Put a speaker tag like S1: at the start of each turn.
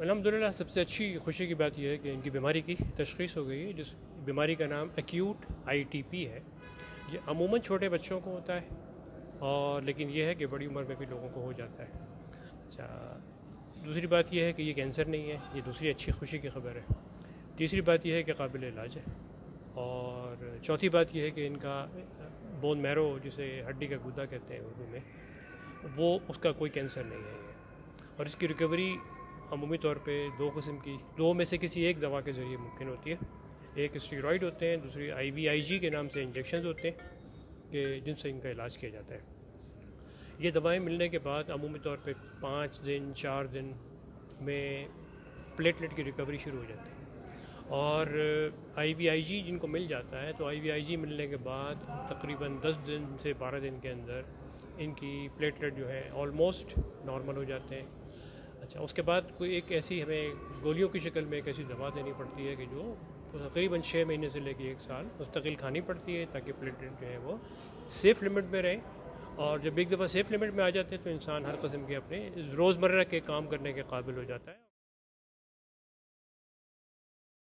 S1: الحمدللہ، سب سے اچھی خوشی کی بات یہ ہے کہ ان کی بیماری کی تشخیص ہو گئی ہے، جس بیماری کا نام ایکیوٹ آئی ٹی پی ہے۔ یہ عموماً چھوٹے بچوں کو ہوتا ہے اور لیکن یہ ہے کہ بڑی عمر میں بھی لوگوں کو ہو جاتا ہے۔ اچھا دوسری بات یہ ہے کہ یہ کینسر نہیں ہے، یہ دوسری اچھی خوشی کی خبر ہے۔ تیسری بات یہ ہے کہ قابل علاج ہے۔ اور چوتھی بات یہ ہے کہ ان کا بون میرو جسے ہڈی کا گدا کہتے ہیں اردو میں، وہ اس کا کوئی کینسر نہیں ہے۔ اور اس کی ریکوری عمومی طور پہ دو قسم کی، دو میں سے کسی ایک دوا کے ذریعے ممکن ہوتی ہے۔ ایک اسٹیرائڈ ہوتے ہیں، دوسری آئی وی آئی جی کے نام سے انجیکشنز ہوتے ہیں کہ جن سے ان کا علاج کیا جاتا ہے۔ یہ دوائیں ملنے کے بعد عمومی طور پہ پانچ دن، چار دن میں پلیٹلیٹ کی ریکوری شروع ہو جاتی ہے۔ اور آئی وی آئی جی جن کو مل جاتا ہے، تو آئی وی آئی جی ملنے کے بعد تقریباً دس دن سے بارہ دن کے اندر ان کی پلیٹلیٹ جو ہے آلموسٹ نارمل ہو جاتے ہیں۔ اچھا اس کے بعد کوئی ایک ایسی ہمیں گولیوں کی شکل میں ایک ایسی دوا دینی پڑتی ہے کہ جو تقریباً چھ مہینے سے لے کے ایک سال مستقل کھانی پڑتی ہے تاکہ پلیٹلیٹ جو ہے وہ سیف لمٹ میں رہیں اور جب ایک دفعہ سیف لمٹ میں آ جاتے ہیں تو انسان ہر قسم کے اپنے روزمرہ کے کام کرنے کے قابل ہو جاتا ہے۔